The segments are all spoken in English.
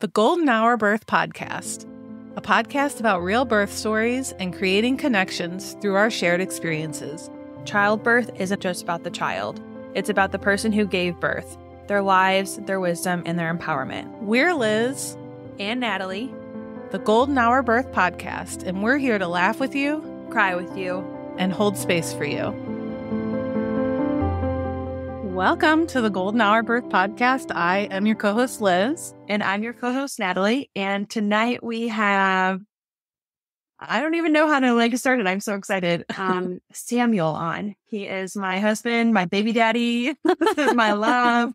The Golden Hour Birth Podcast, a podcast about real birth stories and creating connections through our shared experiences. Childbirth isn't just about the child, it's about the person who gave birth, their lives, their wisdom, and their empowerment. We're Liz And Natalie, the Golden Hour Birth Podcast, and we're here to laugh with you cry with you. and hold space for you. Welcome to the Golden Hour Birth Podcast. I am your co host, Liz. And I'm your co host, Natalie. And tonight we have, I don't even know how to like start it. I'm so excited. Um, Samuel on. He is my husband, my baby daddy, this is my love.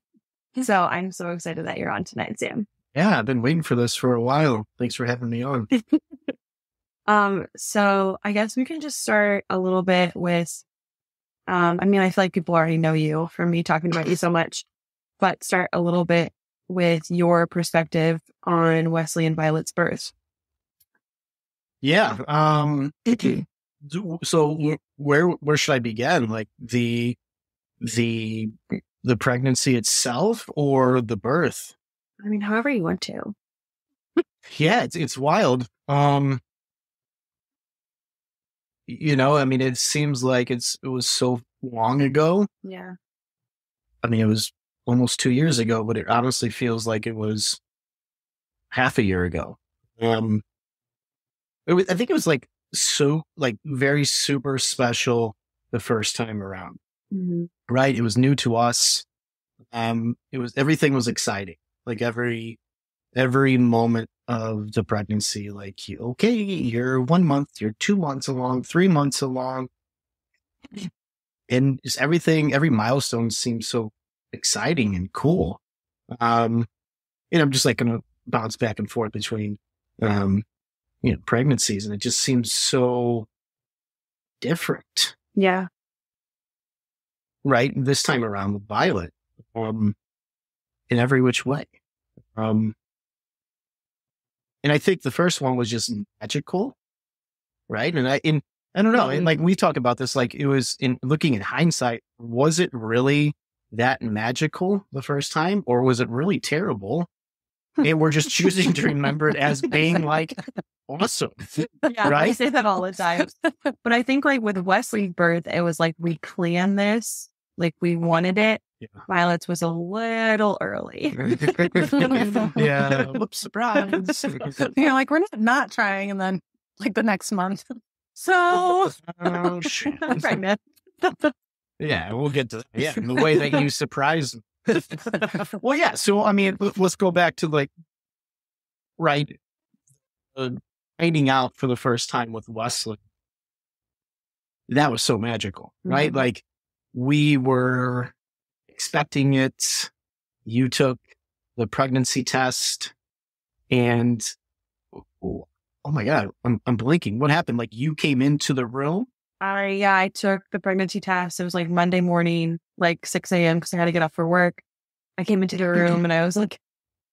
So I'm so excited that you're on tonight, Sam. Yeah, I've been waiting for this for a while. Thanks for having me on. Um, so I guess we can just start a little bit with, um, I mean, I feel like people already know you from me talking about you so much, but start a little bit with your perspective on Wesley and Violet's birth. Yeah. Um. So where where should I begin? Like the the the pregnancy itself or the birth? I mean, however you want to. Yeah, it's it's wild. Um. You know, I mean, it seems like it's it was so long ago. Yeah. I mean, it was almost two years ago, but it honestly feels like it was half a year ago. Um, it was, I think it was like so, like very super special the first time around, Mm-hmm. right? It was new to us. Um, it was, everything was exciting. Like every, every moment of the pregnancy, like, okay, you're one month, you're two months along, three months along. And just everything, every milestone seems so exciting and cool. Um, and I'm just like going to bounce back and forth between, um, you know, pregnancies and it just seems so different, Yeah. right? This time around with Violet, um, in every which way. Um, and I think the first one was just magical, right? And I, in, I don't know. And mm-hmm. like we talk about this, like it was in looking in hindsight, was it really that magical the first time or was it really terrible? Hmm. And we're just choosing to remember it as being like awesome. Yeah. I say that all the time. but I think like with Wesley's birth, it was like we planned this, like we wanted it. Yeah. Violet's was a little early. yeah. Whoops, surprise. You're like, we're not, not trying. And then, like, the next month. So, oh. I'm pregnant. Yeah, we'll get to that. Yeah, and the way that you surprise. well, yeah. So, I mean, let- let's go back to like, right, uh, out for the first time with Wesley. That was so magical, right? Mhm. Like, we were expecting it. You took the pregnancy test, and oh, oh my god, I'm I'm blinking. What happened? Like, you came into the room. I yeah, I took the pregnancy test. It was like Monday morning, like six a.m. because I had to get up for work. I came into the room and I was like,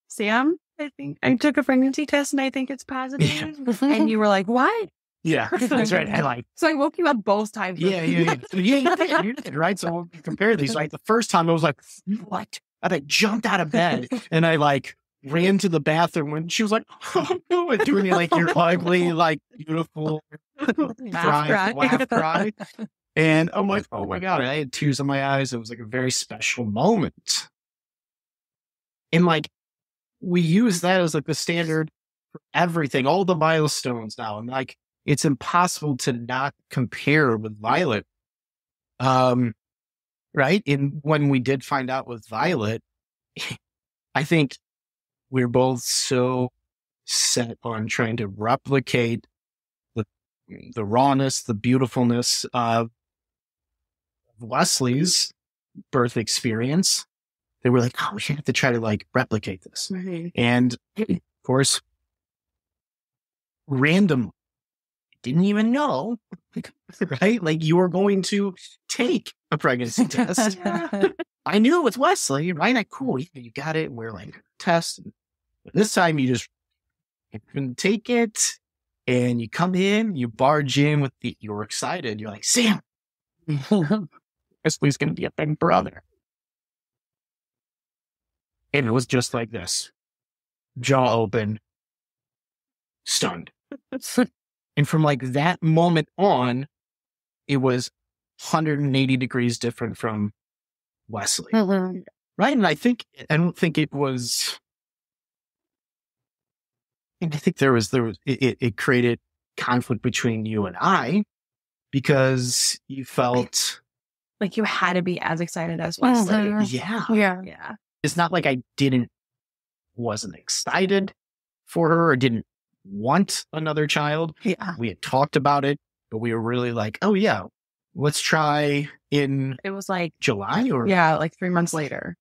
"Sam, I think I took a pregnancy test and I think it's positive." and you were like, "What?" Yeah, that's right. I like. So I woke you up both times. Yeah, yeah, yeah. Yeah, you did, you did, right? So we'll compare these. Like the first time I was like, what? And I jumped out of bed and I like ran to the bathroom when she was like, oh no, and doing like your ugly, like beautiful cry, cry. laugh cry. And I'm like, oh my God. I had tears in my eyes. It was like a very special moment. And like, we use that as like the standard for everything, all the milestones now. And like, it's impossible to not compare with Violet. Um, right. And when we did find out with Violet, I think we're both so set on trying to replicate the the rawness, the beautifulness of Wesley's birth experience. They were like, oh, we have to try to like replicate this. And of course, random, didn't even know, right? Like you were going to take a pregnancy test. I knew it was Wesley, right? I cool, you got it. We're like test. This time you just you can take it and you come in, you barge in with the you're excited. You're like, Sam, Wesley's gonna be a big brother. And it was just like this. jaw open, stunned. And from like that moment on, it was 180 degrees different from Wesley. Mm-hmm. Right. And I think, I don't think it was, and I think there was, there was, it, it created conflict between you and I because you felt like you had to be as excited as Wesley. Mhm. yeah. Yeah. Yeah. It's not like I didn't, wasn't excited for her or didn't want another child. Yeah. We had talked about it, but we were really like, oh, yeah, let's try in It was like, July or yeah, like three months later.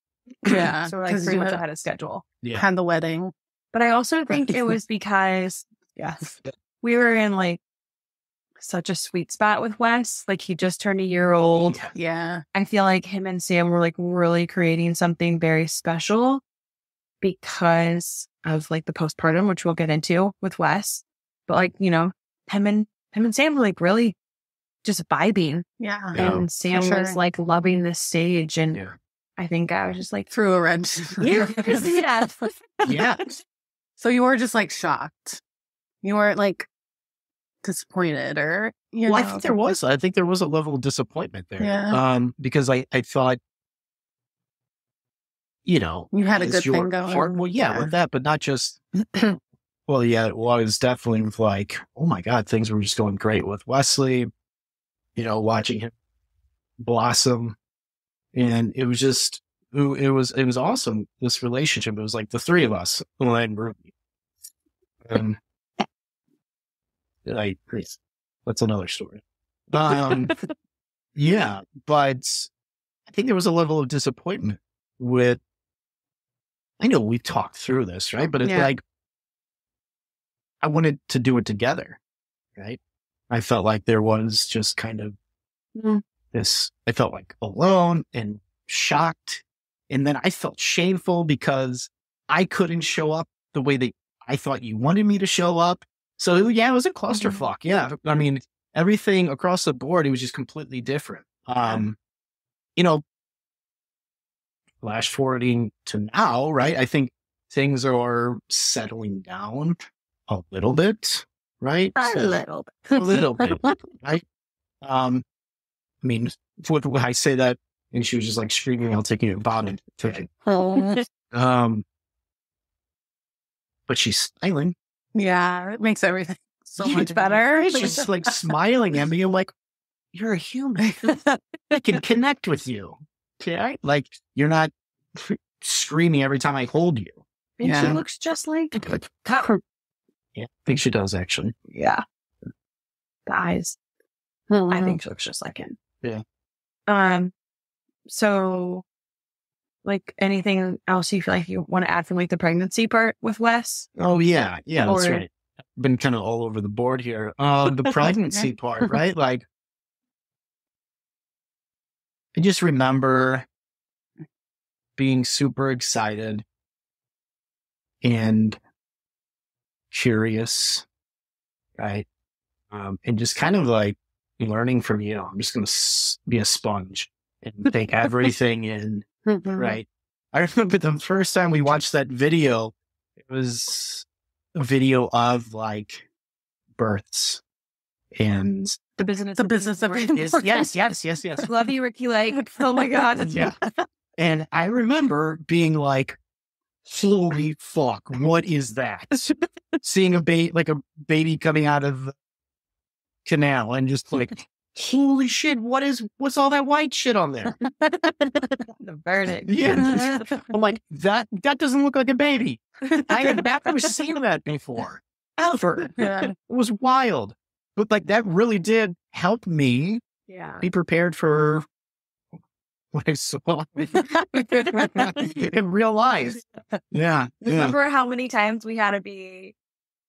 Yeah. so we're like three months ahead of schedule. Yeah. Had the wedding. But I also think it was because, yes, we were in like such a sweet spot with Wes. Like he just turned a year old. Yeah. Yeah. I feel like him and Sam were like really creating something very special because of like the postpartum, which we'll get into with Wes. But like, you know, him and him and Sam were like really just vibing. Yeah. Yeah. And Sam sure. was like loving this stage. And Yeah. I think I was just like, Threw a wrench. yeah. yeah. Yeah. So you were just like shocked. You weren't like disappointed or you well, I think there was. I think there was a level of disappointment there. Yeah. Um, because I, I thought, you know, You had a good thing going. well, yeah, Yeah. with that, but not just. well, yeah. Well, I was definitely like, oh my god, things were just going great with Wesley. You know, watching him blossom, and it was just, it was, it was awesome. This relationship. It was like the three of us, and Ruby. Um, I, that's another story. Um, yeah, but I think there was a level of disappointment with. I know we've talked through this, right? But it's Yeah. like I wanted to do it together, right? I felt like there was just kind of Mm. this. I felt like alone and shocked, and then I felt shameful because I couldn't show up the way that I thought you wanted me to show up. So yeah, it was a clusterfuck. Yeah, I mean everything across the board, it was just completely different. Um, you know, flash forwarding to now, right? I think things are settling down a little bit, right? A So- little bit. a little bit, right? Um, I mean, when when I say that, and she was just like screaming, "I'll take you to bottom." Oh. Um, but she's smiling. yeah. It makes everything so Yeah. much better. She's like smiling at me. I'm like, "You're a human. I can connect with you." Okay, like you're not screaming every time I hold you. And Yeah. she looks just like Yeah, I think she does actually. Yeah. The eyes. I think she looks just like him. Yeah. Um so like anything else you feel like you want to add from like the pregnancy part with Wes? Oh yeah, yeah, that's Or- right. Been kind of all over the board here. Um, the pregnancy part, right? Like, I just remember being super excited and curious, right? Um, and just kind of like learning from you. I'm just going to s- be a sponge and take everything in Mhm. right? I remember the first time we watched that video, it was a video of like births and The business The business of being yes, yes, yes, yes, yes. Love you, Ricki Lake. Oh my god. Yeah. And I remember being like, holy fuck, what is that? Seeing a baby, like a baby coming out of the canal and just like, holy shit, what is, what's all that white shit on there? the vernix. Yeah. I'm like, that, that doesn't look like a baby. I had never seen that before, ever. Yeah. It was wild. But like, that really did help me Yeah. be prepared for mm-hmm. what I saw in real life. Yeah. Yeah. Remember how many times we had to be,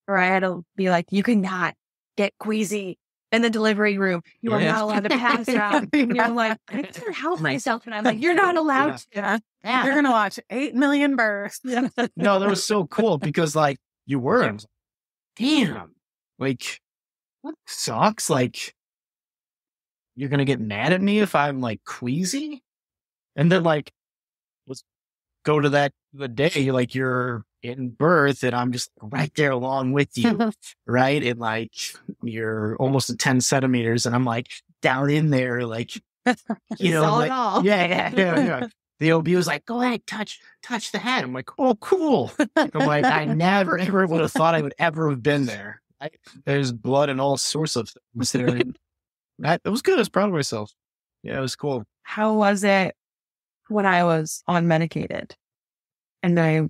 or I had to be like, you cannot get queasy in the delivery room. You are Yeah. not allowed to pass out. You're like, I can't help myself. And I'm like, you're not allowed to. Yeah. You're gonna watch eight million births. No, that was so cool because like you were, damn, like sucks? Like you're gonna get mad at me if I'm like queasy, and then like let's go to that the day like you're in birth and I'm just right there along with you, right? And like you're almost at 10 centimeters and I'm like down in there, like, you know, like, all. yeah, yeah, yeah, yeah. The OB was like, go ahead, touch, touch the head. I'm like, oh, cool. I'm like, I never, ever would have thought I would ever have been there. I, there's blood and all sorts of things there. that, it was good. I was proud of myself. Yeah, it was cool. How was it when I was on medicated and I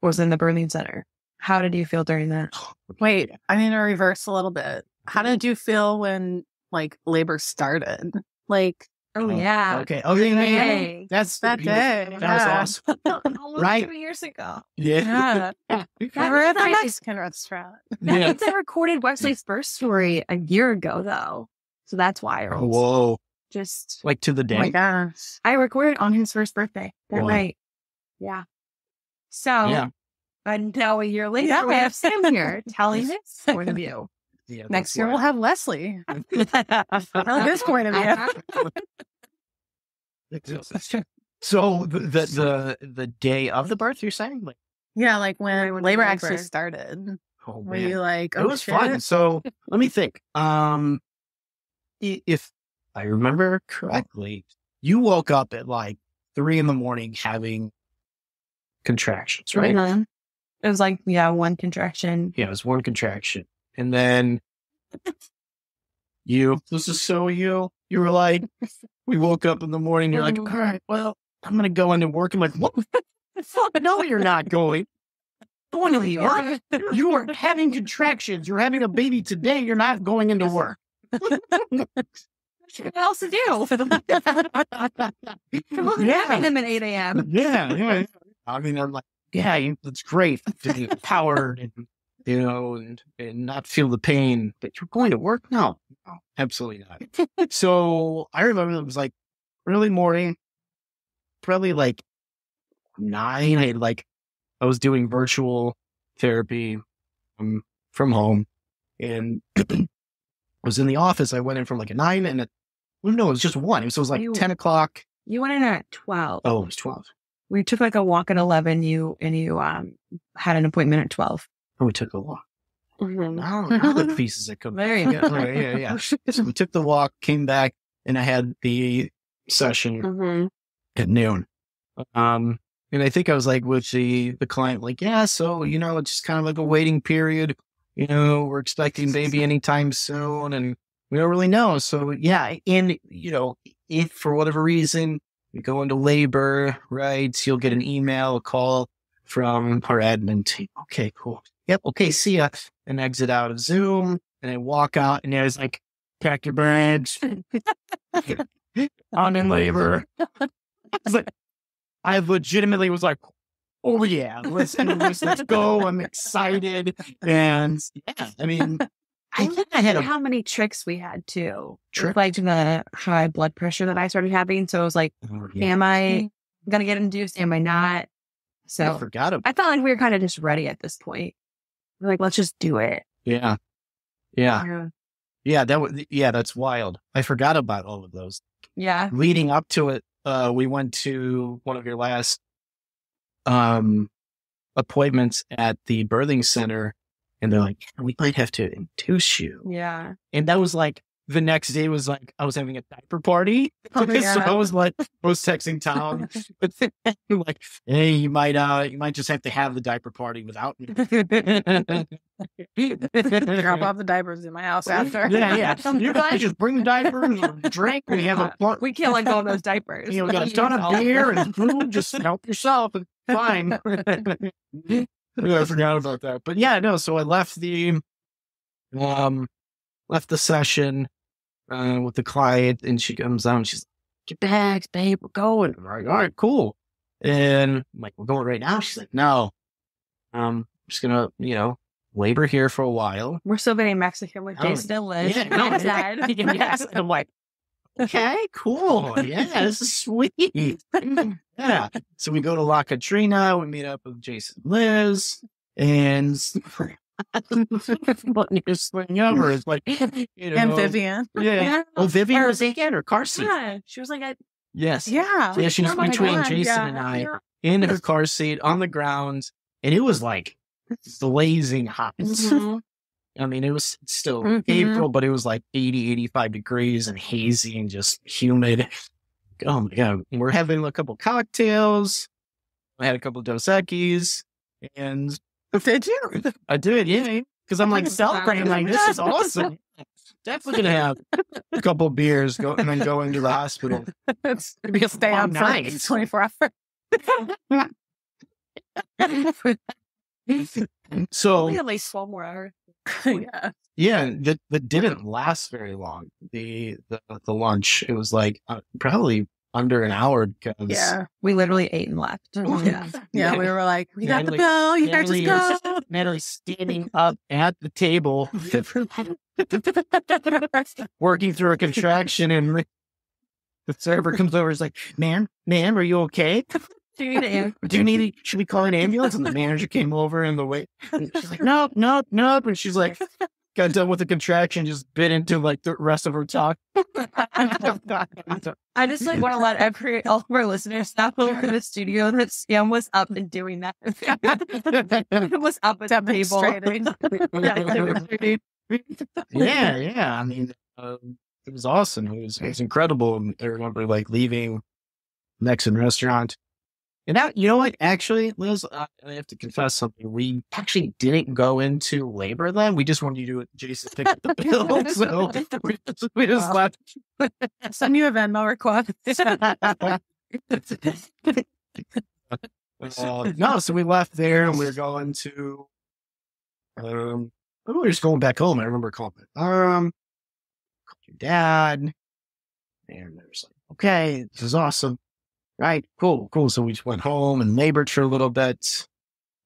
was in the birthing center? How did you feel during that? Wait, I need to reverse a little bit. How did you feel when like labor started? Like Oh, Oh, yeah. Okay. Oh, yeah, yeah, yeah. Hey. That's that beautiful. day. That was awesome. Right. two years ago. Yeah. Yeah. That We're at the means I- Mexican restaurant. Yeah. I recorded Wesley's first story a year ago, though. So that's why. Oh, Whoa. Just, Like to the Oh my day. gosh. I recorded on his first birthday. That Wow. right. Yeah. So, Yeah. and now a year later, Yeah. we have Sam here telling his point of view. Yeah Next year we'll have Leslie. Tell his point of view. So the, the the day of the birth, you're saying? Like, Yeah, like when when labor labor. actually started. oh Were man, you like, it oh, was shit? fun. So let me think. Um, if I remember correctly, you woke up at like three in the morning having contractions, right? Mhm. It was like, yeah, one contraction. Yeah, it was one contraction, and then you. This is so you. You were like, we woke up in the morning. You're like, mm-hmm. all right, well, I'm gonna go into work. I'm like, what? fuck? No, you're not going. Going to work. You are having contractions. You're having a baby today. You're not going into work. What else to do? yeah. Having them at 8 a.m. yeah, yeah. I mean, I'm like, yeah, you, that's great to be empowered and you know, and, and not feel the pain. But you're going to work? No, no absolutely not. so I remember it was like early morning, probably like nine. I like I was doing virtual therapy um, from home, and I was in the office. I went in from like a nine and a well, no, it was just one. So it was like You- ten o'clock. You went in at 12. Oh, it was twelve. We took like a walk at 11. You and you um had an appointment at 12. Oh, we took a walk. Mm-hmm. Now, now the pieces that come. There you go. yeah, yeah, yeah. So we took the walk, came back, and I had the session Mm-hmm. at noon. Um, and I think I was like with the the client, like, yeah, so you know, it's just kind of like a waiting period. You know, we're expecting baby anytime soon, and we don't really know. So yeah, and you know, if for whatever reason we go into labor, right, you'll get an email, a call from our admin team. Okay, cool. Yep. Okay. See ya. And exit out of Zoom, and I walk out, and I was like, pack your bags. I'm in labor. It's like, I legitimately was like, oh yeah, let's, let's, let's go. I'm excited. And yeah, I mean, I think I had a how many tricks we had too. Trick? Like the high blood pressure that I started having. So it was like, Oh, yeah. am I mm. gonna get induced? Am I not? So I forgot about I felt like we were kind of just ready at this point. Like, let's just do it. Yeah. Yeah. Yeah. Yeah. That was, yeah, that's wild. I forgot about all of those. Yeah. Leading up to it, uh, we went to one of your last, um, appointments at the birthing center and they're like, we might have to induce you. Yeah. And that was like, the next day was like, I was having a diaper party. Oh, so. I was like, I was texting town, but like, hey, you might, uh, you might just have to have the diaper party without me. Drop off the diapers in my house after. Yeah, yeah. You guys just bring the diapers or drink. We have a pl- We can't let go of those diapers. You know, we got a ton of beer and food. Just help yourself. Fine. I forgot about that. But yeah, no. So I left the, um, left the session, uh, with the client, and she comes out and she's like, "Get bags, babe. We're going." I'm like, "All right, cool." And I'm like, "We're going right now." She's like, "No, um, I'm just gonna, you know, labor here for a while." We're still very Mexican with Oh, Jason and Liz. Yeah, no, yes. I'm like, okay, cool. Yeah, this is sweet. yeah. So we go to La Katrina, we meet up with Jason and Liz, and funniest thing ever is like, you know, And Vivian. Yeah. Oh, Vivian Or- was again her car seat. Yeah. She was like, I, Yes. Yeah. Yeah, she was Oh between God, Jason yeah. and I in her car seat on the ground. and it was like blazing hot. Mhm. I mean, it was still Mhm. April, but it was like 80, 85 degrees and hazy and just humid. Oh my God. We're having a couple cocktails. I had a couple Dos Equis and Did you? I did, yeah. Because I'm like celebrating, like, this is awesome. Definitely gonna have a couple beers go and then go into the hospital. it's gonna be a stay on for nights. 24 hours. So at least 12 more hours. yeah. yeah, that that didn't last very long. The the the lunch it was like uh, probably under an hour because Yeah. We literally ate and left. Yeah. Yeah. We were like, we got the Natalie- bill. You guys Natalie just go. Natalie standing up at the table, working through a contraction, and the server comes over. and is like, "Ma'am, ma'am, are you okay? Do you need to Do you need? Should we call an ambulance?" And the manager came over, and the wait, and she's like, "Nope, nope, nope," and she's like, got done with the contraction, just bit into like the rest of her talk. I just like want to let every all of our listeners know over the studio that Sam was up and doing that. it was up at the table. Yeah, yeah, yeah. I mean, um, it was awesome. It was it was incredible. And I remember like leaving Mexican restaurant. And that, you know what? Actually, Liz, I, have to confess something. We actually didn't go into labor then. We just wanted you to do it. Jason pick up the bill. So we just, we just Wow. left. Send you a Venmo request. Uh, no, so we left there and we were going to, um, we were just going back home. I remember calling my mom, called your dad, and they was like, okay, this is awesome. Right, cool, cool. So we just went home and labored for a little bit.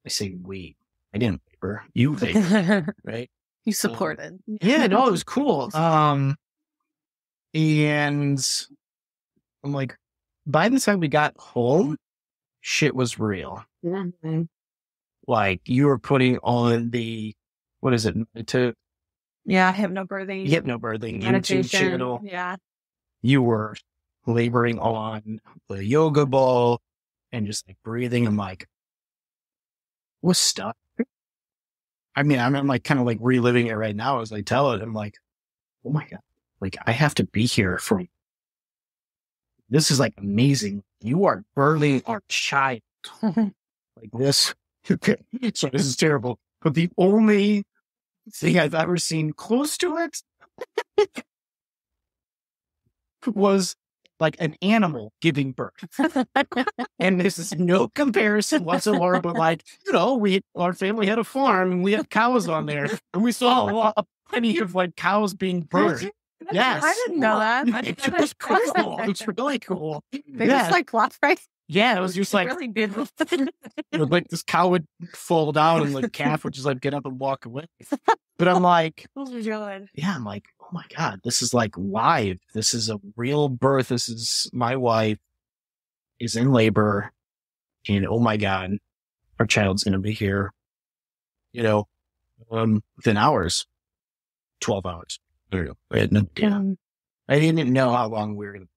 I say we, I didn't labor, you labored, right? you supported. Yeah, no, it was cool. Um, and I'm like, by the time we got home, shit was real. Like you were putting on the what is it to Yeah, hypnobirthing. hypnobirthing YouTube meditation. channel. Yeah. You were laboring on the yoga ball and just like breathing. I'm like, what's stuck? I mean, I'm, I'm like kind of like reliving it right now as I tell it. I'm like, oh my god, like I have to be here for. This is like amazing. You are burning our child like this. So this is terrible. But the only thing I've ever seen close to it was like an animal giving birth. And this is no comparison whatsoever, but like, you know, we our family had a farm and we had cows on there and we saw a lot plenty of like cows being birthed. Yes. I didn't know that. It was cool. It's really cool. They Yeah. just like plot right. Yeah, it was just like really did. you know, like this cow would fall down and the calf would just like get up and walk away. But I'm like, Those are good. yeah, I'm like, oh my God, this is like live. This is a real birth. This is my wife is in labor. And oh my God, our child's going to be here, you know, um, within hours, 12 hours. There you go. I had no idea. Um, I didn't know how long we were going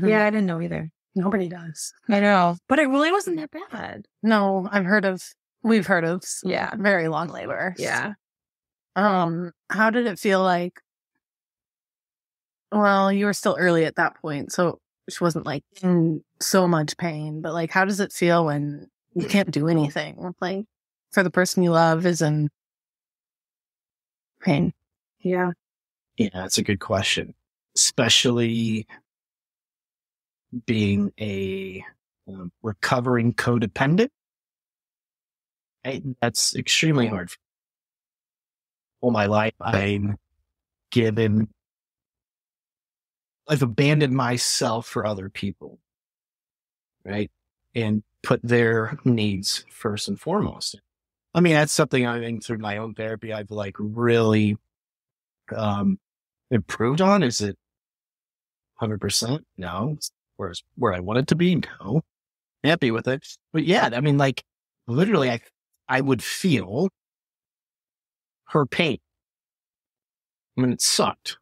to. yeah, I didn't know either. Nobody does. I know. But it really wasn't that bad. No, I've heard of, we've heard of Yeah. very long labor. Yeah. Um, how did it feel like? Well, you were still early at that point, so she wasn't like in so much pain. But like, how does it feel when you can't do anything? Like, for the person you love is in pain. Yeah. Yeah, that's a good question. Especially being a um, recovering codependent. I, that's extremely hard. All my life, I'm given, I've abandoned myself for other people, right? And put their needs first and foremost. I mean, that's something I think through my own therapy, I've like really, um, improved on? Is it 100%? No. It's Where, where I want it to be? No. Happy with it. But yeah, I mean, like, literally, I, I would feel her pain. I mean, it sucked.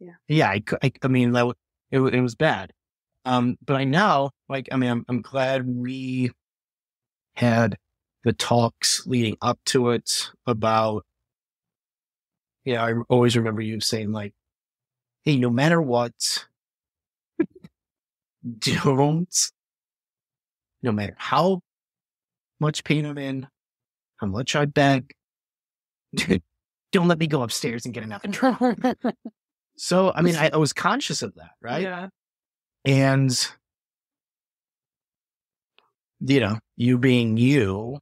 Yeah. Yeah. I, I, I mean, that, it, it was bad. Um, but I know, like, I mean, I'm, I'm glad we had the talks leading up to it about, yeah, I always remember you saying like, Hey, no matter what, don't, no matter how much pain I'm in, how much I beg, don't let me go upstairs and get enough. so, I mean, I, I was conscious of that, right? Yeah. And, you know, you being you,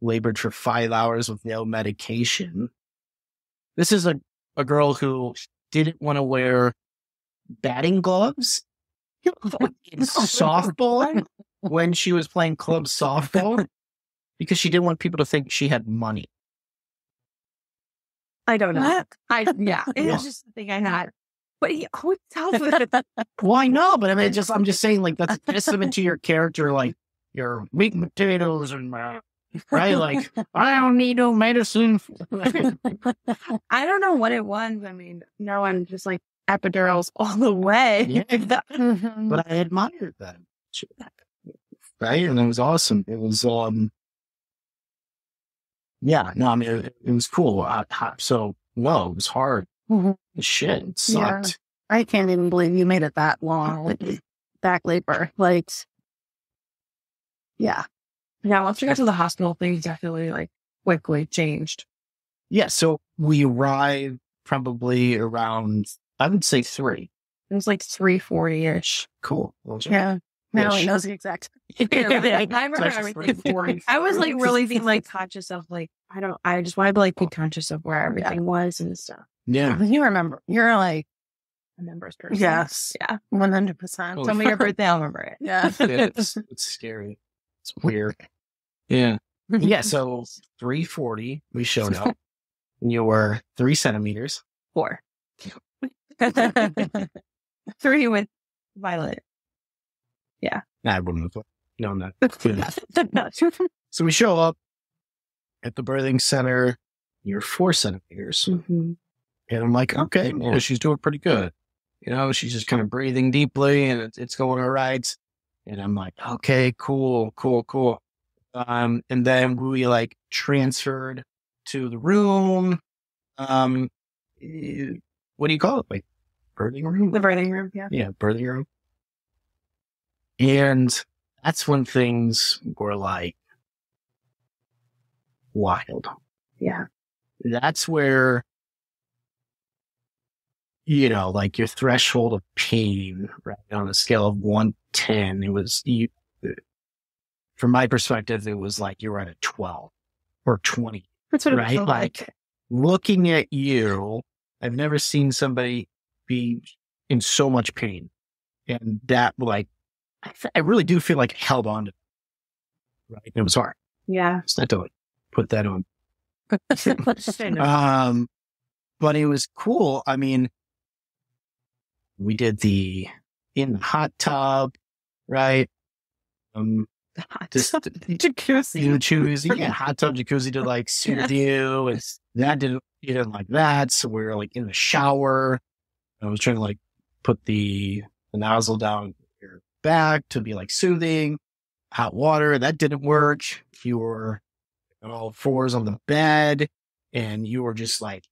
labored for five hours with no medication. This is a, a girl who didn't want to wear batting gloves in softball when she was playing club softball because she didn't want people to think she had money. I don't know. What? I yeah, it Yeah. was just the thing I had. But he always tells me Well, I know, but I mean, just I'm just saying, like that's a testament to your character, like your meat and potatoes and uh, right, like I don't need no medicine. I don't know what it was. I mean, no I'm just like epidurals all the way. yeah, but I admired that, right? And it was awesome. It was, um, yeah, no, I mean, it, it was cool. I, I- so, no, it was hard. Mhm. Shit, it Yeah. sucked. I can't even believe you made it that long. Like, back labor. Like, yeah. Yeah, once we got to the hospital, things definitely like quickly changed. Yeah, so we arrived probably around, I would say three. It was like three forty ish. Cool. Yeah. Now Ish. he knows the exact. I remember everything. I was like really being like conscious of like I don't I just wanted to like be conscious of where everything was and stuff. Yeah. You remember. You're like, A numbers person. yes. Yeah. 100%. Oh, Tell me your birthday, I'll remember it. Yeah. it's, it's scary. It's weird. Yeah. Yeah. So 340, we showed up. and you were three centimeters. Four. Three with Violet. Nah, I wouldn't have known that. So we show up at the birthing center. You're four centimeters. Mhm. And I'm like, okay, well, she's doing pretty good. You know, she's just kind of breathing deeply and it's, it's going all right. And I'm like, okay, cool, cool, cool. Um, and then we like transferred to the room. Um, eh, what do you call it? Like birthing room? The birthing room, yeah. Yeah, birthing room. And that's when things were like wild. Yeah. That's where, you know, like your threshold of pain, right? On a scale of one to 10, it was, you, from my perspective, it was like you were at a 12 or 20 That's what it Right, felt like- looking at you, I've never seen somebody be in so much pain. And that, like, I, th- I really do feel like I held on to it. Right. It was hard. Yeah. It's not to like put that on. Um, but it was cool. I mean, we did the in the hot tub, right? Um, just Jacuzzi. jacuzzi, yeah, hot tub jacuzzi to like soothe you. And that didn't, you didn't like that. So we were like in the shower. I was trying to like put the, the nozzle down your back to be like soothing. Hot water, that didn't work. You were on all fours on the bed and you were just like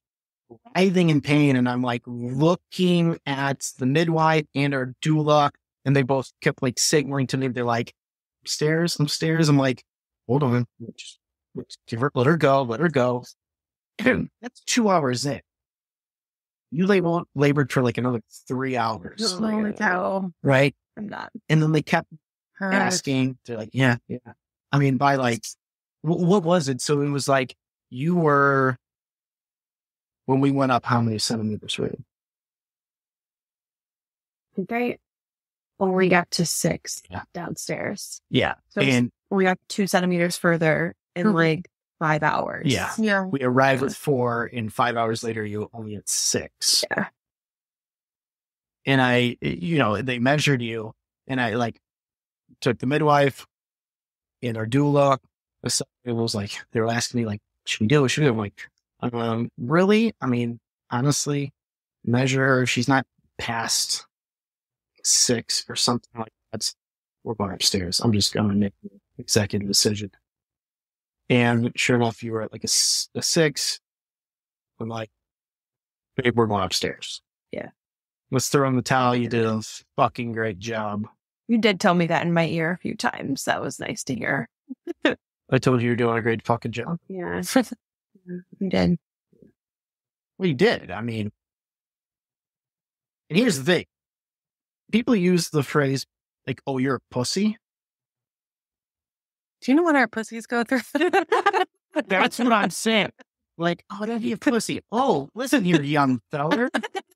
writhing in pain. And I'm like looking at the midwife and our doula and they both kept like signaling to me. They're like, upstairs, upstairs. I'm like, hold on, just let's give her, let her go, let her go. That's two hours in. You labor, labored for like another three hours, Holy cow. right? I'm not. And then they kept Her asking. They're like, yeah, yeah. I mean, by like, wh- what was it? So it was like you were when we went up. How many centimeters were you? I think I when we got to six Yeah. downstairs. Yeah, So it's- and we got two centimeters further in Mhm. like five hours. Yeah. Yeah. we arrived with four, and five hours later, you only at six. Yeah. And I, you know, they measured you, and I like took the midwife and our doula. It was like they were asking me, like, "Should we do it? Should we?" do it?" I'm like, um, "Really? I mean, honestly, measure her. If she's not past six or something like that, we're going upstairs. I'm just going to make an executive decision." And sure enough, you were at like a, a six. I'm like, babe, we're going upstairs. Yeah. Let's throw in the towel. You did a fucking great job. You did tell me that in my ear a few times. That was nice to hear. I told you you're doing a great fucking job. Yeah. you did. Well, you did. I mean, and here's the thing people use the phrase, like, oh, you're a pussy. Do you know what our pussies go through? That's what I'm saying. Like, oh, don't be a pussy. Oh, listen here, young fella.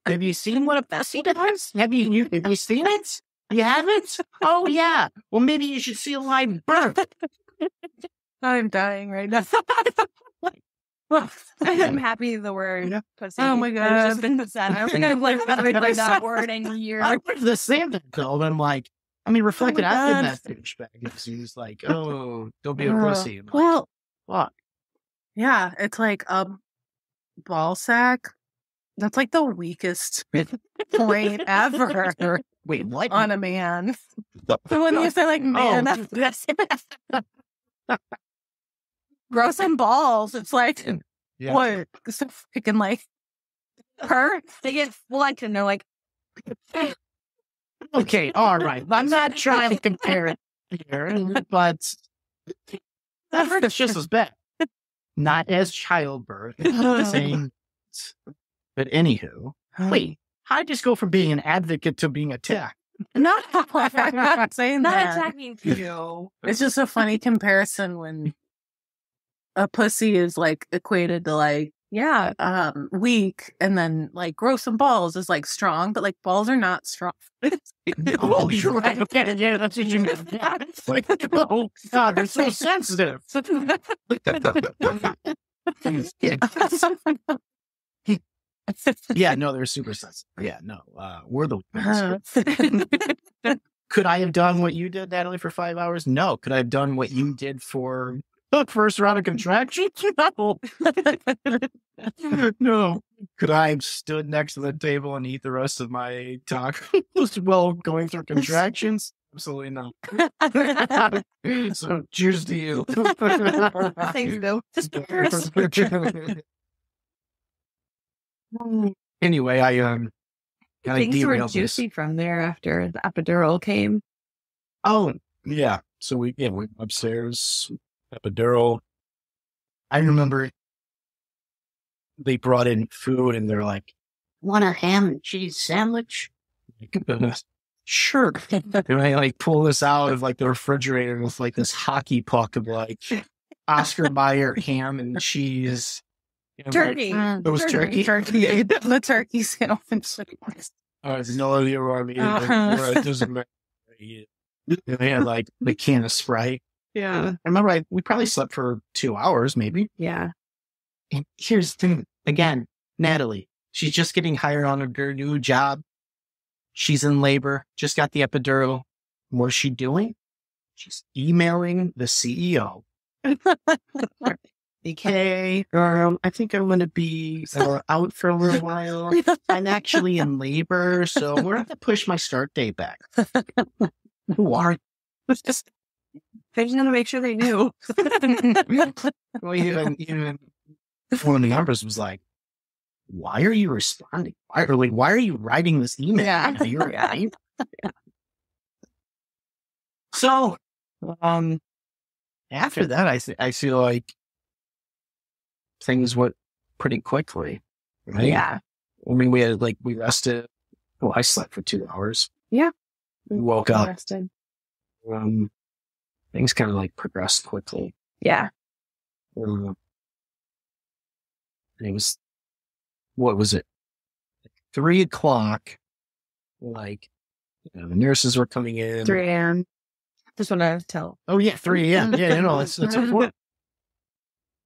Have you seen what a pussy does? Have you, you have you seen it? You haven't? Oh yeah. Well, maybe you should see a live birth. I'm dying right now. I'm happy the word pussy. Oh my God. just been. I don't think I've like like that word in years. I was the same thing though. And I'm like, I mean, reflected my out in God. that douchebag. He was like, oh, don't be a pussy. Like, Well, fuck. yeah, it's like a ball sack. That's like the weakest point ever Wait, what? on a man. So when you say like oh. man, Oh. that's, grow some balls. It's like Yeah. what? So freaking like her. They get flunked and they're like, Okay, all right. I'm not trying to compare it here, but that's just as bad. Not as childbirth. Same. But anywho, wait, I just go from being an advocate to being attacked. No, I'm not saying that not that. attacking you. It's just a funny comparison when a pussy is like equated to like Yeah. um weak and then like grow some balls is like strong, but like balls are not strong. oh, you're right. Okay, yeah, that's what you. Yeah. Like, oh, God, they're so sensitive. yeah, no, they're super sensitive. Yeah, no, uh, we're the ones. Could I have done what you did, Natalie, for five hours? No. Could I have done what you did for first round of contractions? No. no. Could I have stood next to the table and eat the rest of my tacos while going through contractions? Absolutely not. so cheers to you. Thanks, Bill. anyway, I um kind of Things were derailed this. juicy from there after the epidural came. Oh, yeah. So we yeah, we went upstairs, epidural. I remember they brought in food and they're like, Want a ham and cheese sandwich? Like, sure. and I like pull this out of like the refrigerator with like this hockey puck of like Oscar Mayer ham and cheese. You know, like, Turkey. It was turkey. Turkey. the turkey sandwich. I have no idea what I'm eating. Uh-huh. It doesn't matter. They had like the can of Sprite. Yeah. I remember I, we probably slept for two hours, maybe. Yeah. And here's the thing again, Natalie, she's just getting hired on her new job. She's in labor, just got the epidural. What's she doing? She's emailing the CEO. Okay, um, I think I'm going to be uh, out for a little while. I'm actually in labor, so we're going to push my start date back. Who are They just want to make sure they knew. Well, even even one of the numbers was like, "Why are you responding? Why or like why are you writing this email? Yeah. You're Yeah. So, um, after that, I th- I feel like things went pretty quickly. Right? Yeah. I mean, we had like we rested. Well, I slept for two hours. Yeah. We woke up. Interesting. Um, things kind of like progressed quickly. Yeah. Um, it was, what was it? Three o'clock. Like, you know, the nurses were coming in. 3 a.m. Just want to tell. Oh yeah, three a.m. Yeah, you know, it's it's important.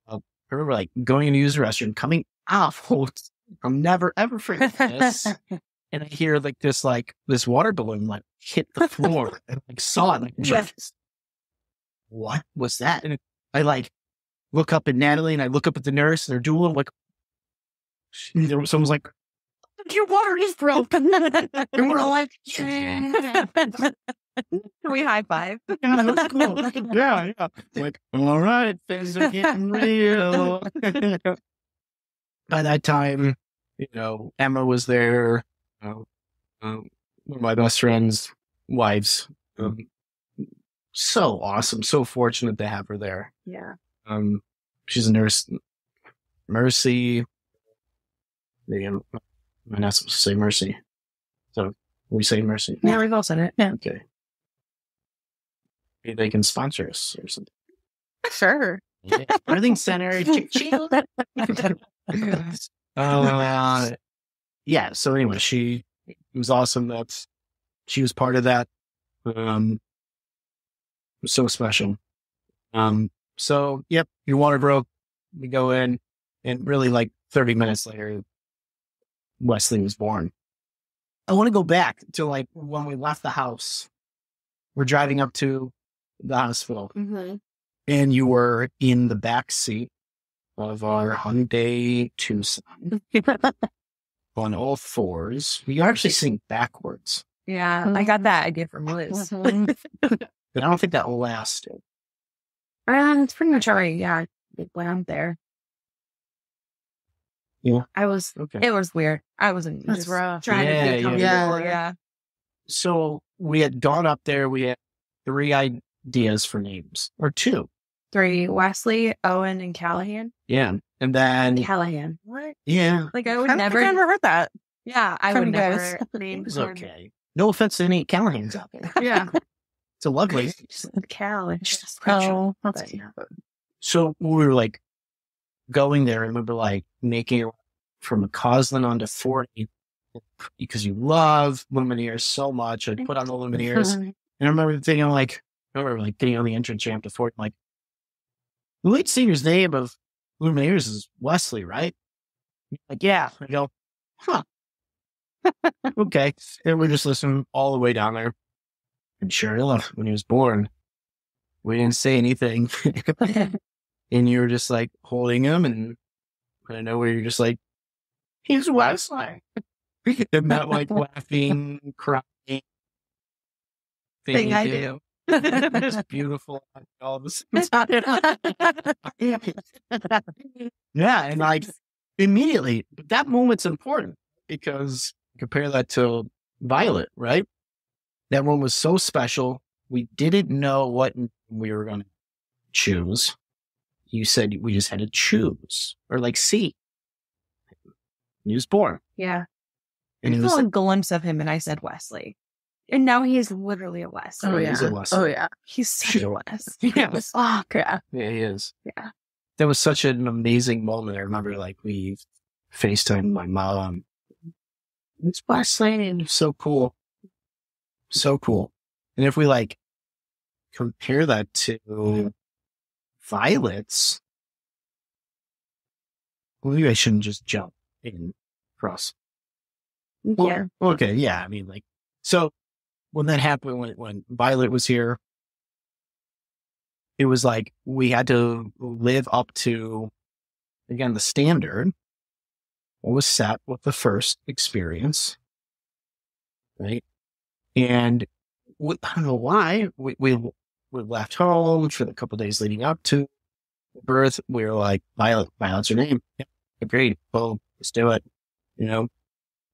I remember like going in to use the restroom, coming out. I'm never ever forget this. and I hear like this like this water balloon like hit the floor and like saw it like. What was that? And I like look up at Natalie and I look up at the nurse and they're doing like there was- someone's like your water is broken and we're all like yeah. we high five. yeah, that's cool. yeah, yeah. Like, all right, things are getting real. By that time, you know, Emma was there. Uh, um, one of my best friends' wives. Um, so awesome. So fortunate to have her there. Yeah. Um, she's a nurse. Mercy. Maybe I'm, I'm not supposed to say Mercy. So we say Mercy. Yeah, we've all said it. Yeah. Okay. Maybe they can sponsor us or something. Sure. Yeah. Birthing center. Oh, uh, yeah. So anyway, she it was awesome. That's she was part of that. Um, it was so special. Um, so yep, your water broke. We go in, and really like 30 minutes later, Wesley was born. I want to go back to like when we left the house. We're driving up to the hospital, Mm-hmm. and you were in the back seat of our Hyundai Tucson on all fours. We actually sing backwards, Yeah, I got that idea from Liz. But I don't think that lasted. Uh, it's pretty much already, yeah, it went out there. Yeah. I was, Okay. it was weird. I wasn't That's just rough. trying Yeah, to yeah, get comfortable. yeah. Yeah. So we had gone up there. We had three ideas for names, or two. Three, Wesley, Owen, and Callahan. Yeah, and then Callahan. What? yeah, Like I would I never, never heard that. yeah, I from would you never guys. name it was okay. No offense to any Callahans out there. Yeah. It's a lovely. That's But. So we were like going there, and we were like making it from McCausland onto forty because you love Lumineers so much. I'd put on the Lumineers. And I remember thinking, like, I remember like getting on the entrance ramp to Fort, like, the lead singer's name of Lumineers is Wesley, right? Like, yeah. I go, huh. okay. And we just listen all the way down there. And sure enough, when he was born, we didn't say anything. and you were just like holding him, and I know where you're just like, he's Wesley. and that like laughing, crying thing, Thing you I do. it's beautiful. All of a sudden. yeah, and like immediately, that moment's important because compare that to Violet, right? That one was so special. We didn't know what we were going to choose. You said we just had to choose or like see. He was born. Yeah. And I it was saw a glimpse of him and I said Wesley. And now he is literally a Wesley. Oh He's yeah. a Wesley. Oh yeah. He's such She's a a- Wes. yeah, Fuck yeah. yeah, he is. Yeah. That was such an amazing moment. I remember like we FaceTime my mom. It's Wesley and it's so cool. So cool. And if we like compare that to Violet's, maybe I shouldn't just jump in cross. Well, Yeah. Okay. Yeah. I mean, like, so when that happened, when, when Violet was here, it was like we had to live up to, again, the standard what was set with the first experience. Right. And we, I don't know why we, we, we left home for the couple days leading up to birth. We were like, Violet, Violet's her name. Yeah, agreed. Well, let's do it. You know,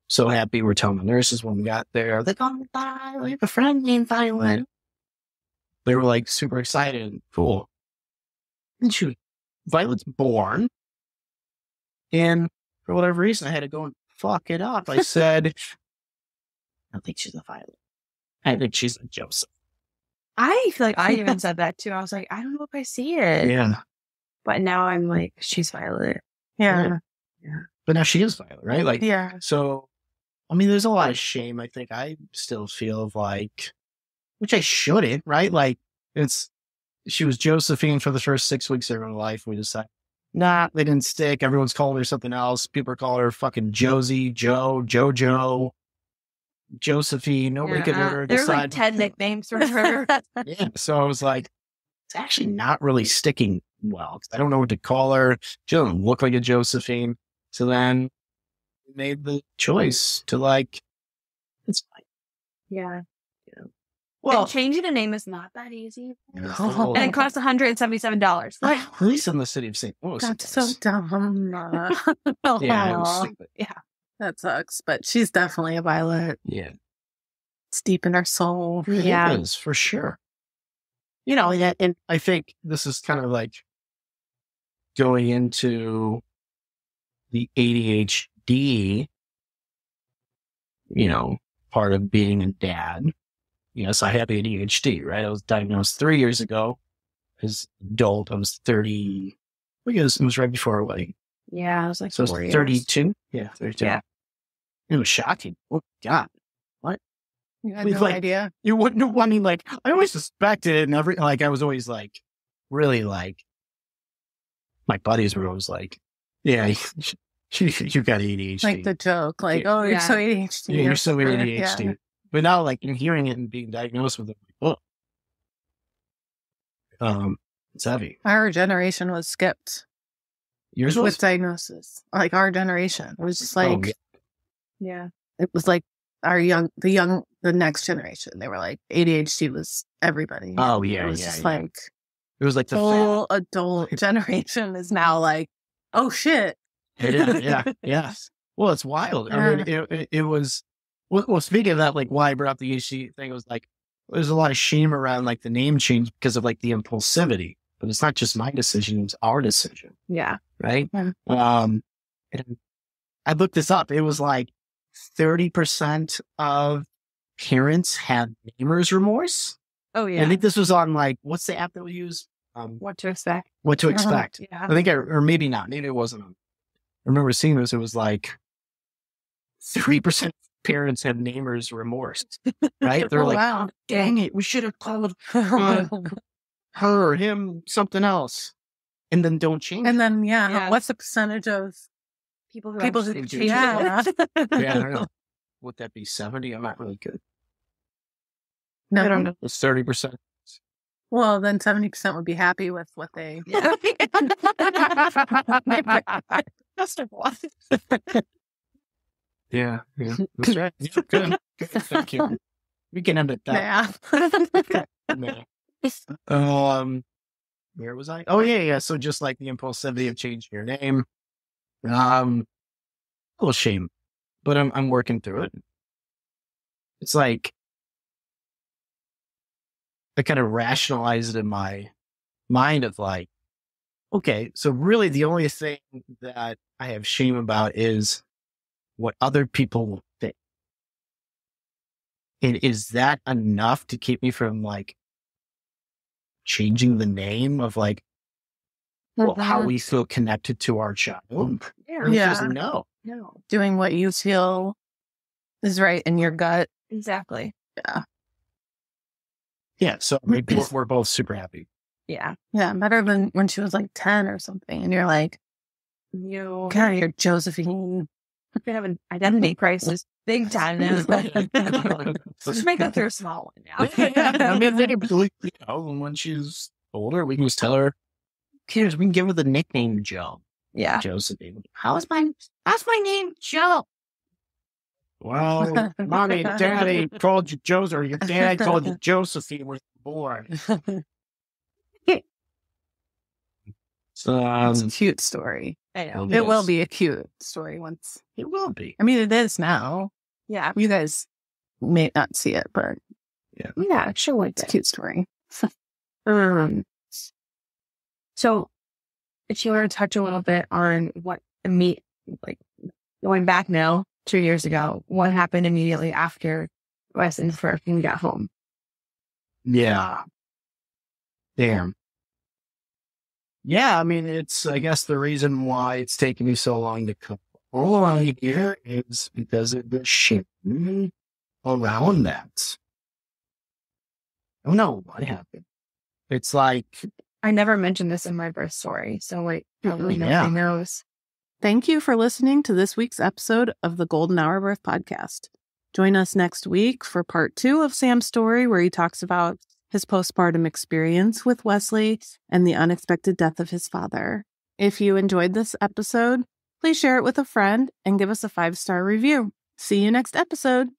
so happy. We're telling the nurses when we got there, like, oh God, we have a friend named Violet. They were like super excited. Cool. And she, Violet's born. And for whatever reason, I had to go and fuck it up. I said, I don't think she's a Violet. I think she's a Joseph. I feel like I even said that too. I was like, I don't know if I see it. Yeah. But now I'm like, she's Violet. Yeah. Yeah. But now she is Violet, right? Like, Yeah. So, I mean, there's a lot of shame. I think I still feel like, which I shouldn't, right? Like, it's, she was Josephine for the first six weeks of her life. We decided, nah, they didn't stick. Everyone's calling her something else. People are calling her fucking Josie, Joe, JoJo, Josephine. Nobody could Yeah. ever There's like decide. 10 nicknames for her. yeah. So I was like, it's actually not really sticking well. 'cause I don't know what to call her. She doesn't look like a Josephine. So then we made the choice to like, it's fine. yeah. Well, and changing a name is not that easy. Oh. And it costs $177. Right. At least in the city of St. Louis. That's so dumb. yeah, yeah, that sucks. But she's definitely a violet. Yeah. It's deep in her soul. Yeah. It is, for sure. You know, and, and I think this is kind of like going into the ADHD, you know, part of being a dad. Yes, I have ADHD, right? I was diagnosed three years ago as adult. I was 30, I guess it was right before our wedding. Yeah, I was like, so I was 32. Yeah, 32. Yeah. It was shocking. Oh, God. What? You had We've, no like, idea. You wouldn't know. I mean, like, I always suspected and every, like, I was always like, really like, my buddies were always like, yeah, you, you got ADHD. Like the joke, like, Yeah. oh, you're Yeah. so ADHD. yeah, you're so Yeah. ADHD. But now, like, in hearing it and being diagnosed with it, like, oh, um, it's heavy. Our generation was skipped Yours was with diagnosis. Like our generation, it was just Oh, like yeah. yeah. it was like our young, the young, the next generation. They were like ADHD was everybody. Oh, yeah, it was yeah, just yeah. like It was like the full adult generation is now like, oh shit. It is, yeah, yes. Well, it's wild. I mean, it, it, it was. Well, well, speaking of that, like why I brought up the HD thing, it was like there's a lot of shame around like the name change because of like the impulsivity. But it's not just my decision; it's our decision, Yeah. right? Yeah. Um, and I looked this up. It was like thirty percent of parents have namers remorse. Oh, And yeah. I think this was on like what's the app that we use? Um, what to expect. what to expect. Yeah. I think I, or maybe not. Maybe it wasn't. on- I remember seeing this. It was like three percent of parents have namers remorse, right? They're Oh, like, wow. "Dang it, we should have called uh, her or him something else," and then don't change. and then, yeah, Yeah. what's the percentage of People who people who actually do change Yeah. it? it. yeah, I don't know. Would that be seventy? I'm not really good. No, I don't know. It's thirty percent. Well, then 70% would be happy with what they. That's the one. Yeah, yeah, that's right. Yeah, good, good. Thank you. We can end it that. Yeah. No. Um, where was I? Oh yeah, yeah. So just like the impulsivity of changing your name, um, a little shame, but I'm I'm working through it. It's like I kind of rationalize it in my mind of like, okay, so really the only thing that I have shame about is what other people will think. And is that enough to keep me from like changing the name of like well, how we feel connected to our child? Yeah. The answer is Yeah. no. No. Doing what you feel is right in your gut. Exactly. Yeah. Yeah. So I mean, we're, we're both super happy. Yeah. Yeah. Better than when she was like 10 or something. And you're like, You God, you're Josephine. could have an identity crisis big time now. Just make it through a small one now. I mean, they can, you know, when she's older, we can just tell her, kids, we can give her the nickname Joe. yeah. Josephine. How's my, how's my name Joe? Well, mommy and daddy called you Joseph, or your dad called you Josephine when you were born. So, It's um, a cute story. I know. It It will be a cute story once. it will be. I mean, it is now. Yeah. You guys may not see it, but Yeah. yeah Sure would. it's a cute story. Um, so if you want to touch a little bit on what imme- like going back now two years ago, what happened immediately after Wes and Firkin got home? Yeah. Damn. Yeah, I mean, it's, I guess the reason why it's taken me so long to come on here is because of the shit around that. Oh, I don't know what happened. It's like, I never mentioned this in my birth story, so like probably oh, Yeah. nobody knows. Thank you for listening to this week's episode of the Golden Hour Birth Podcast. Join us next week for part two of Sam's story, where he talks about his postpartum experience with Wesley and the unexpected death of his father. If you enjoyed this episode, please share it with a friend and give us a five star review. See you next episode.